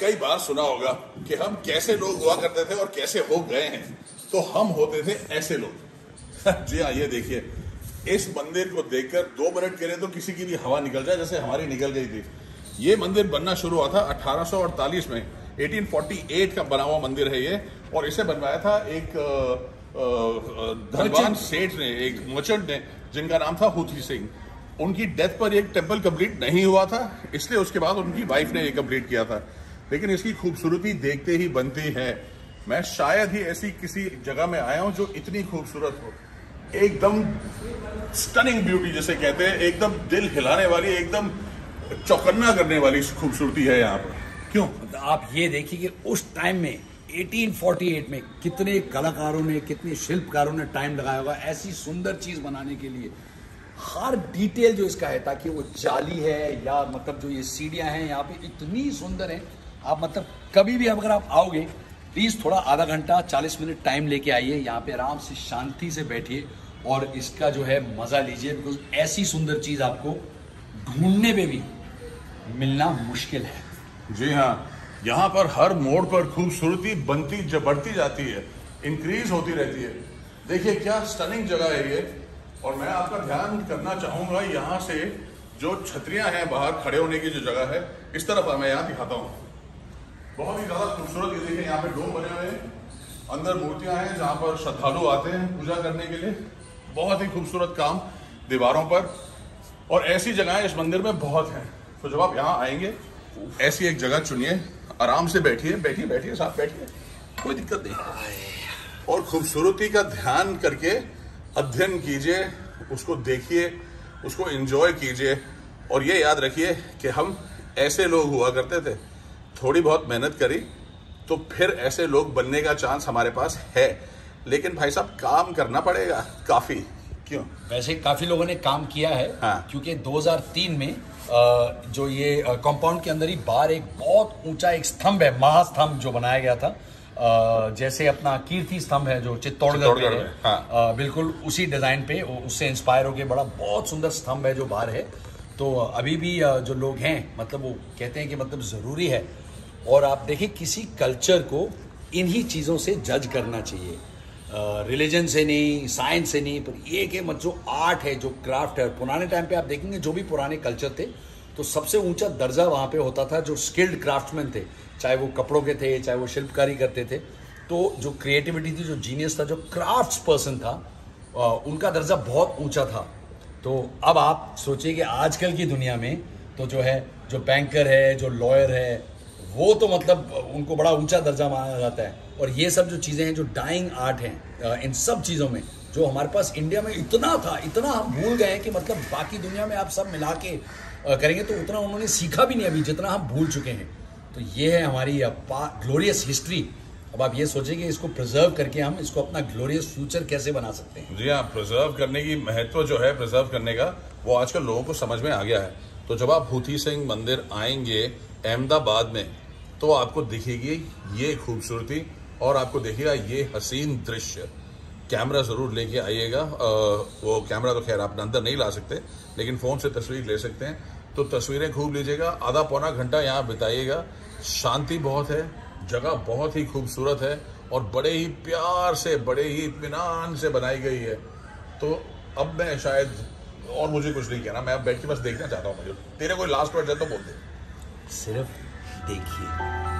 कई बार सुना होगा कि हम कैसे लोग हुआ करते थे और कैसे हो गए हैं। तो हम होते थे ऐसे लोग। जी हाँ ये देखिए इस मंदिर को देखकर दो मिनट के लिए तो किसी की भी हवा निकल जाए जैसे हमारी निकल गई थी। ये मंदिर बनना शुरू हुआ था 1848 में। 1848 का बना हुआ मंदिर है ये और इसे बनवाया था एक धनवान सेठ ने एक मर्चेंट ने जिनका नाम था हुथी सिंह। उनकी डेथ पर एक टेंपल कंप्लीट नहीं हुआ था, इसलिए उसके बाद उनकी वाइफ ने ये कंप्लीट किया था। लेकिन इसकी खूबसूरती देखते ही बनती है। मैं शायद ही ऐसी किसी जगह में आया हूँ जो इतनी खूबसूरत हो। एकदम स्टनिंग ब्यूटी जैसे कहते हैं, एकदम दिल हिलाने वाली, एकदम चौकन्ना करने वाली खूबसूरती है यहाँ पर। क्यों? आप ये देखिए कि उस टाइम में 1848 में कितने कलाकारों ने, कितने शिल्पकारों ने टाइम लगाया होगा ऐसी सुंदर चीज़ बनाने के लिए। हर डिटेल जो इसका है, ताकि वो जाली है या मतलब जो ये सीढ़ियाँ हैं, यहाँ पे इतनी सुंदर है। आप मतलब कभी भी अगर आप आओगे प्लीज़ थोड़ा आधा घंटा 40 मिनट टाइम लेके आइए, यहाँ पे आराम से शांति से बैठिए और इसका जो है मज़ा लीजिए बिकॉज़ ऐसी सुंदर चीज़ आपको ढूँढने में भी मिलना मुश्किल है। जी हाँ यहाँ पर हर मोड़ पर खूबसूरती बनती, बढ़ती जाती है इंक्रीज होती रहती है। देखिए, क्या स्टनिंग जगह है ये। और मैं आपका ध्यान करना चाहूँगा यहाँ से जो छतरियाँ हैं बाहर खड़े होने की जो जगह है इस तरफ़ मैं यहाँ दिखाता हूँ। बहुत ही ज़्यादा खूबसूरत ये देखिए यहाँ पे डोम बने हुए हैं। अंदर मूर्तियाँ हैं जहाँ पर श्रद्धालु आते हैं पूजा करने के लिए। बहुत ही खूबसूरत काम दीवारों पर। और ऐसी जगहें इस मंदिर में बहुत हैं। तो जब आप यहाँ आएँगे ऐसी एक जगह चुनिए। आराम से बैठिए बैठिए बैठिए साथ बैठिए। कोई दिक्कत नहीं। और खूबसूरती का ध्यान करके अध्ययन कीजिए उसको देखिए उसको एंजॉय कीजिए और ये याद रखिए कि हम ऐसे लोग हुआ करते थे। थोड़ी बहुत मेहनत करी तो फिर ऐसे लोग बनने का चांस हमारे पास है। लेकिन भाई साहब काम करना पड़ेगा काफ़ी। क्यों? वैसे काफ़ी लोगों ने काम किया है हाँ। क्योंकि 2003 में जो ये कंपाउंड के अंदर ही बाहर एक बहुत ऊँचा एक स्तंभ है महास्तंभ जो बनाया गया था। जैसे अपना कीर्ति स्तंभ है जो चित्तौड़गढ़ में है। हाँ। बिल्कुल उसी डिज़ाइन पे उससे इंस्पायर होके बड़ा बहुत सुंदर स्तंभ है जो बाहर है। तो अभी भी जो लोग हैं मतलब वो कहते हैं कि मतलब ज़रूरी है। और आप देखिए किसी कल्चर को इन्हीं चीज़ों से जज करना चाहिए। रिलीजन से नहीं साइंस से नहीं पर ये कि मत जो आर्ट है जो क्राफ्ट है पुराने टाइम पे आप देखेंगे जो भी पुराने कल्चर थे तो सबसे ऊँचा दर्जा वहाँ पे होता था जो स्किल्ड क्राफ्टमैन थे। चाहे वो कपड़ों के थे, चाहे वो शिल्पकारी करते थे तो जो क्रिएटिविटी थी, जो जीनियस था, जो क्राफ्ट्स पर्सन था उनका दर्जा बहुत ऊँचा था। तो अब आप सोचिए कि आजकल की दुनिया में तो जो है, जो बैंकर है, जो लॉयर है, वो तो मतलब उनको बड़ा ऊँचा दर्जा माना जाता है। और ये सब जो चीज़ें हैं, जो डाइंग आर्ट हैं इन सब चीज़ों में, जो हमारे पास इंडिया में इतना था, इतना हम भूल गए कि मतलब बाकी दुनिया में आप सब मिला के करेंगे तो उतना उन्होंने सीखा भी नहीं अभी, जितना हम भूल चुके हैं। तो ये है हमारी ग्लोरियस हिस्ट्री अब आप ये सोचें कि इसको प्रिजर्व करके हम इसको अपना ग्लोरियस फ्यूचर कैसे बना सकते हैं? जी हाँ प्रिजर्व करने की महत्व जो है प्रिजर्व करने का, वो आजकल लोगों को समझ में आ गया है। तो जब आप भूती सिंह मंदिर आएँगे अहमदाबाद में तो आपको दिखेगी ये खूबसूरती और आपको दिखेगा ये हसीन दृश्य। कैमरा ज़रूर लेके आइएगा। वो कैमरा तो खैर आप अंदर नहीं ला सकते, लेकिन फ़ोन से तस्वीर ले सकते हैं। तो तस्वीरें खूब लीजिएगा। आधा पौना घंटा यहाँ बिताइएगा। शांति बहुत है, जगह बहुत ही खूबसूरत है और बड़े ही प्यार से, बड़े ही इतमान से बनाई गई है। तो अब मैं शायद और मुझे कुछ नहीं कहना। मैं अब बैठ के बस देखना चाहता हूँ मुझे। तेरे कोई लास्ट वर्ड है तो बोल दे। सिर्फ़ देखिए।